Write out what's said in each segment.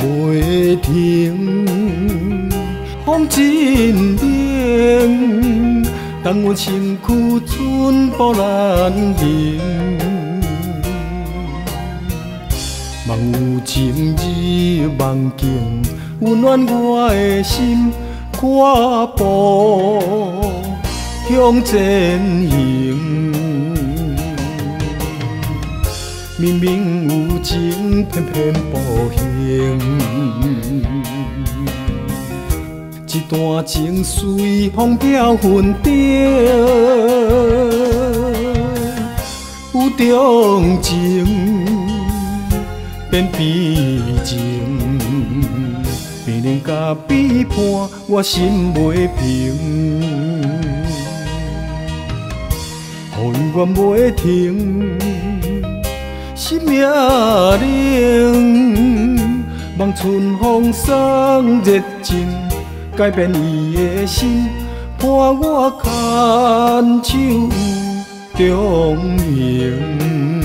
雨袂停，风真冷，当我身躯寸步难行。梦有情日梦境，温暖我的心，看步向前行。明明有情，偏偏不幸。一段情随风飘云顶，有钟情变悲情，变冷甲背叛，我心袂平，雨永远袂停。心命令，望春风送热情，改变伊的心，伴我牵手中行。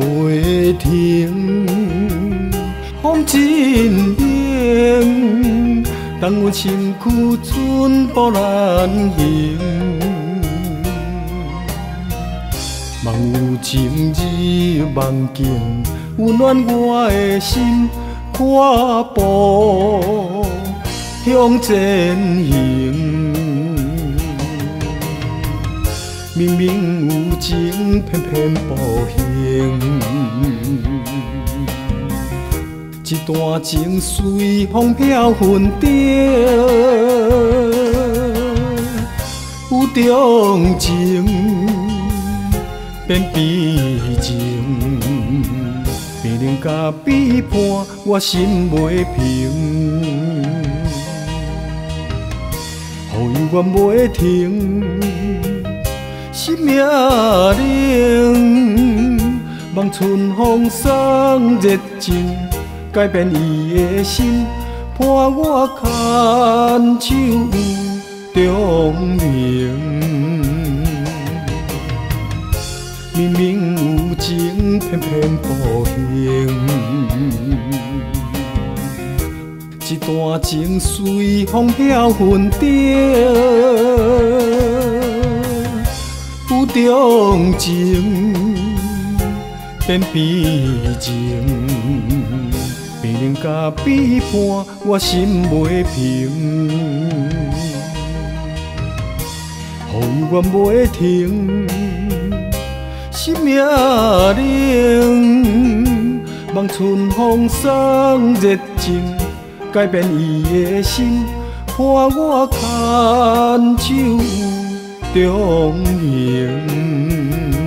袂停，风真冷，当我身躯寸步难行。梦有情日梦境，温暖我的心，看步向前行。明明情，偏偏不行。一段情。随风飘云顶，有钟情变悲情，变冷甲背叛，我心袂平，雨永远袂停。心命冷，望春风送热情，改变伊的心，伴我牵手中行。明明有情，偏偏不行。一段情随风飘云顶。有钟情变悲情，变冷甲背叛，我心袂平。雨永远袂停，心命冷，望春风送热情，改变伊的心，伴我牵手。中营。